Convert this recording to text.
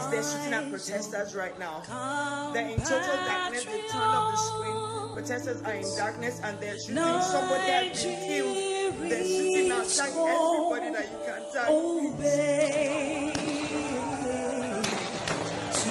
Guys, they're shooting at protesters right now. They're in total darkness. They turned off the screen. Protesters are in darkness and they're shooting. Somebody has been killed. They're shooting at everybody that you can tag. Obey to